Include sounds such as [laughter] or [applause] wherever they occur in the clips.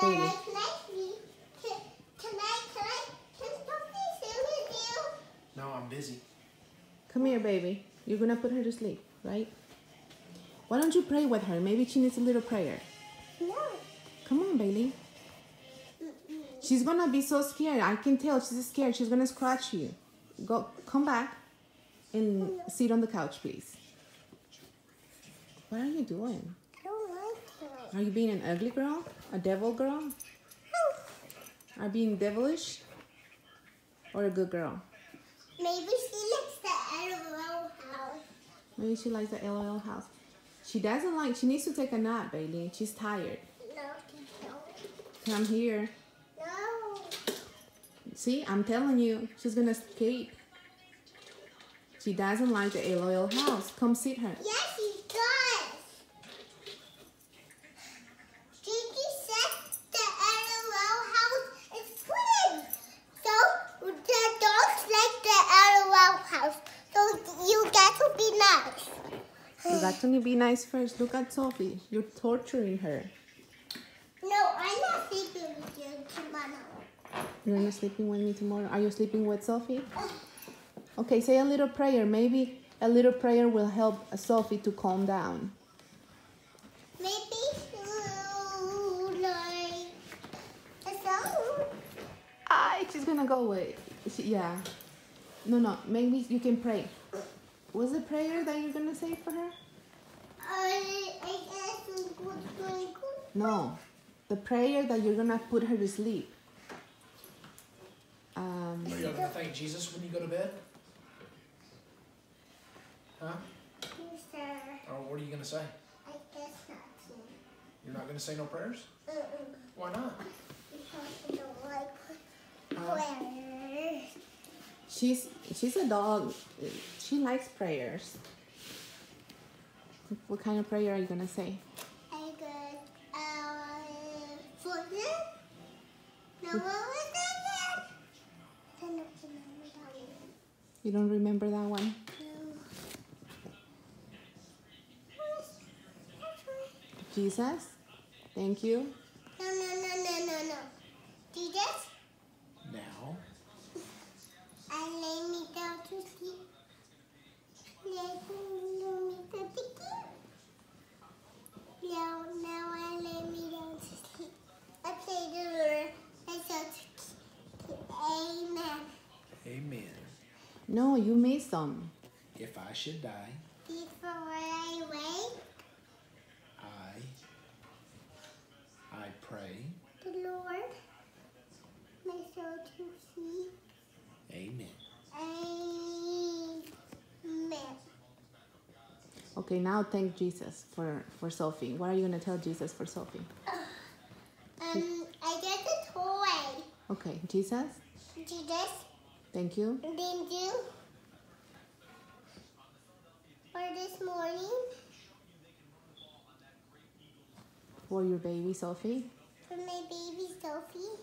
Bailey. Can I see? Can, can I, can I, can something sing with you? No, I'm busy. Come here, baby. You're gonna put her to sleep, right? Why don't you pray with her? Maybe she needs a little prayer. No. Come on, Bailey. She's gonna be so scared. I can tell she's scared. She's gonna scratch you. Go, come back, and oh, sit on the couch, please. What are you doing? I don't like it. Are you being an ugly girl? A devil girl? Are you being devilish? Or a good girl? Maybe she likes the LOL house. Maybe she likes the LOL house. She doesn't like. She needs to take a nap, Bailey. She's tired. No. Come here. No. See, I'm telling you, she's gonna escape. She doesn't like the LOL house. Come sit her. Yes, she does. Gigi said the LOL house is pretty. So the dogs like the LOL house. So you got to be nice. To be nice first. Look at Sophie. You're torturing her. No, I'm not sleeping with you tomorrow. You're not sleeping with me tomorrow. Are you sleeping with Sophie? Okay, say a little prayer. Maybe a little prayer will help Sophie to calm down. Maybe you like a song. Ah, she's gonna go away. She, yeah. No, no. Maybe you can pray. What's the prayer that you're gonna say for her? No, the prayer that you're gonna put her to sleep. Um, Are you gonna thank Jesus when you go to bed? Huh? Yes, sir. Or what are you gonna say? I guess not. You're not gonna say no prayers? Why not? Because I don't like prayers. she's she's a dog. She likes prayers. What kind of prayer are you gonna say? I got, uh, for them? No, what was that again? I remember that one. You don't remember that one? No. What was- that's right. Jesus, thank you. No, no, no, no, no, no. Jesus, Now. I lay me down to sleep. Lay me down to sleep. Now, now I lay me down to sleep. I play the Lord. I said, Amen. Amen. No, you made some. If I should die, Before I wake, I I pray. the Lord, my soul to see. Amen. Amen. Okay, now thank Jesus for for Sophie. What are you gonna tell Jesus for Sophie? Um, I get a toy. Okay, Jesus, Jesus, thank you. Thank you for this morning, For your baby Sophie. for my baby Sophie,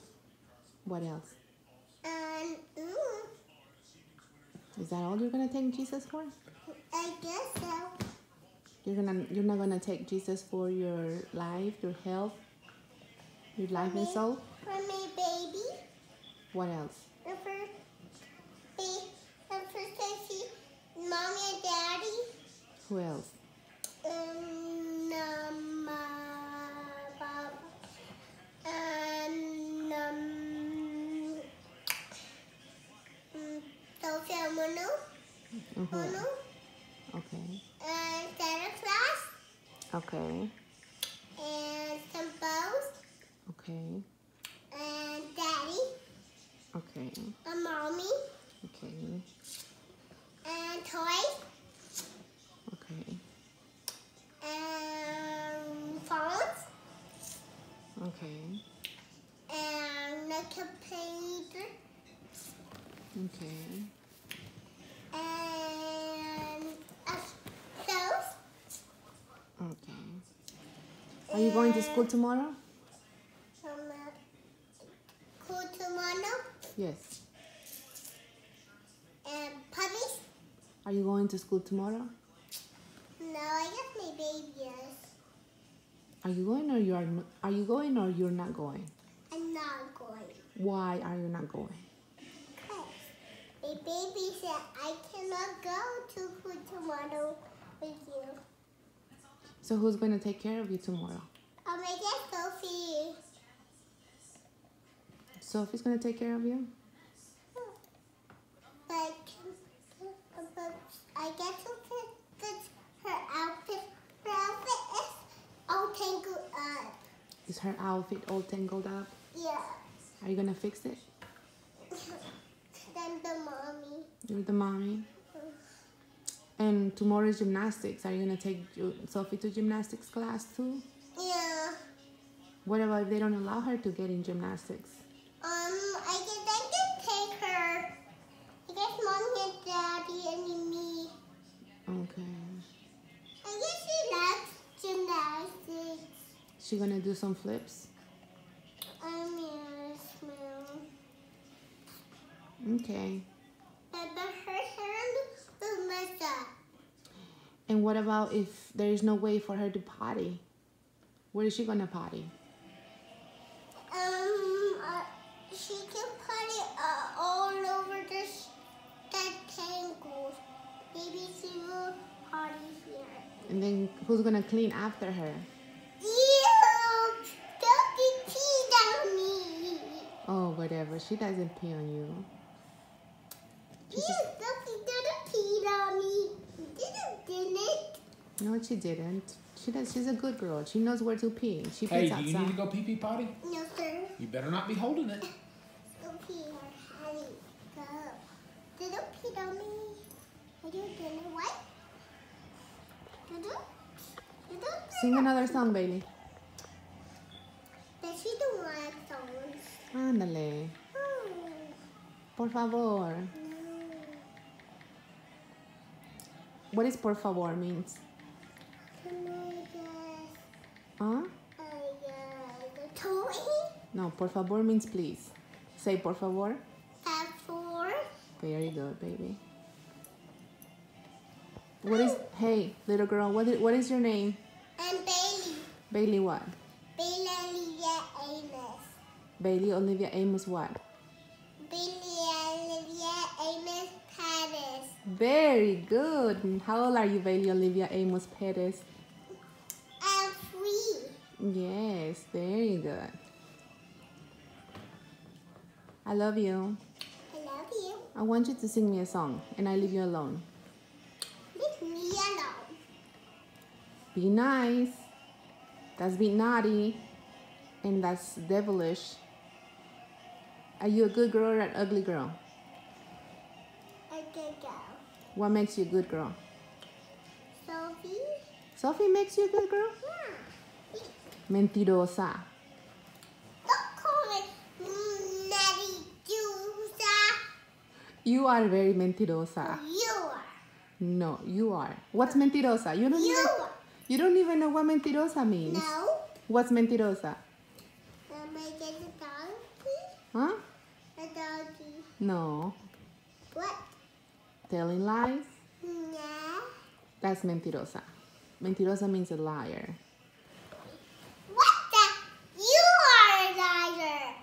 What else? and mm, Is that all you're gonna thank Jesus for? I guess so. You're gonna you're not gonna take Jesus for your life, your health, your life and soul. For my baby, What else? and for and for Sophie, mommy and daddy, Who else? and um, uh, Bob, and um, mm, Sophie Mono, And who Mono, else? Okay. and Santa Claus. Okay. and some bows, Okay. and daddy, Okay. and mommy, Okay. and toys, Okay. and phones, Okay. and a computer, Okay. and a stove, Okay. Are you going to school tomorrow? uh, tomorrow, Yes. and puppies. Are you going to school tomorrow? No, I guess my baby is. Are you going or you are are you going or you're not going? I'm not going. Why are you not going? Cause the baby said I cannot go to food tomorrow with you. So who's going to take care of you tomorrow? Oh, I'll make Sophie. Sophie's going to take care of you? But, but I get to fit, fit her outfit. Her outfit is all tangled up. Is her outfit all tangled up? Yeah. Are you going to fix it? [laughs] then the mommy. You're the mommy. And tomorrow's gymnastics. Are you going to take Sophie to gymnastics class too? Yeah. What about if they don't allow her to get in gymnastics? Um, I guess I can take her. I guess mommy and daddy and me. Okay. I guess she likes gymnastics. She going to do some flips? Um, yes, ma'am. Okay. But, but her hand was messed up. And what about if there is no way for her to potty? Where is she going to potty? Um, uh, she can it uh, all over that tangles. Maybe she will party here. And then who's going to clean after her? Ew! Don't be peed on me. Oh, whatever. She doesn't pee on you. Ew, Sophie didn't pee on me. You didn't, didn't? No, she didn't. She does. She's a good girl. She knows where to pee. She Hey, pees do you need to go pee pee potty? No, sir. You better not be holding it. Sophie, honey, go. Didn't pee on me. I didn't, didn't what? Didn't? Didn't? Sing another song, Bailey. Does she do like songs? Ándale. Por favor. What is por favor means? Can I guess? Huh? I guess the toy? No, por favor means please. Say por favor. That four? Very good, baby. What is, hey, little girl, what is, what is your name? And Bailey. Bailey what? Bailey Olivia Amos. Bailey Olivia Amos what? Bailey Olivia Amos Pettis. Very good. How old are you, Bailey Olivia Amos Perez? I'm free. Yes, very good. I love you. I love you. I want you to sing me a song, and I leave you alone. Leave me alone. Be nice. That's be naughty, and that's devilish. Are you a good girl or an ugly girl? I can go. What makes you a good girl? Sophie? Sophie makes you a good girl? Yeah. Mentirosa. Don't call me Juicer. You are very mentirosa. You are. No, you are. What's mentirosa? You don't You even are. you don't even know what mentirosa means. No. What's mentirosa? Am I get a donkey? Huh? A donkey. No. What? Telling lies? Nah. That's mentirosa. Mentirosa means a liar. What the? You are a liar.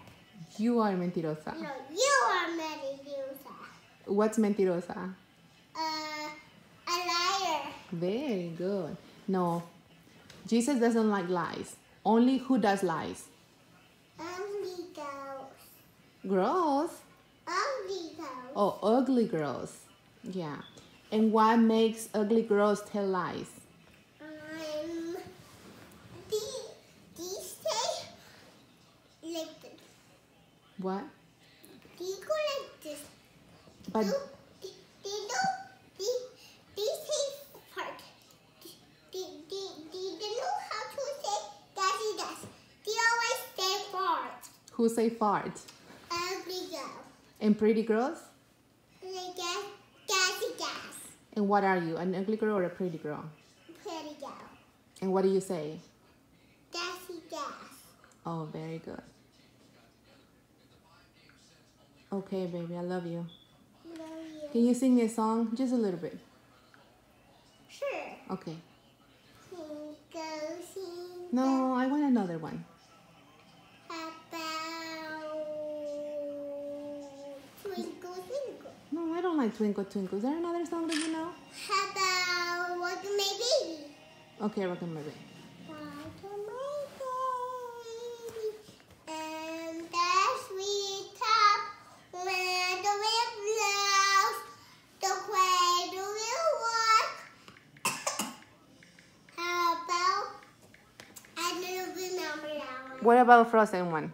You are mentirosa. No, you are Juicer. What's mentirosa? Uh, a liar. Very good. No. Jesus doesn't like lies. Only who does lies? Ugly girls. Girls. Girls. Oh, ugly girls. Yeah. And what makes ugly girls tell lies? Um, these, these say like this. What? These go like this. But No, they, they don't. They, they say fart. They, they, they, they don't know how to say gassy gas. They always say fart. who say fart? Ugly girl. And pretty girls? Like gas, gassy gas. And what are you? An ugly girl or a pretty girl? Pretty girl. And what do you say? Gassy gas. Oh, very good. Okay, baby, I love you. Love you. Can you sing me a song? Just a little bit. Sure. Okay. Twinkle, twinkle, No, I want another one. How about Twinkle Twinkle? No, I don't like Twinkle Twinkle. Is there another song that you remember that one. What about Frozen one?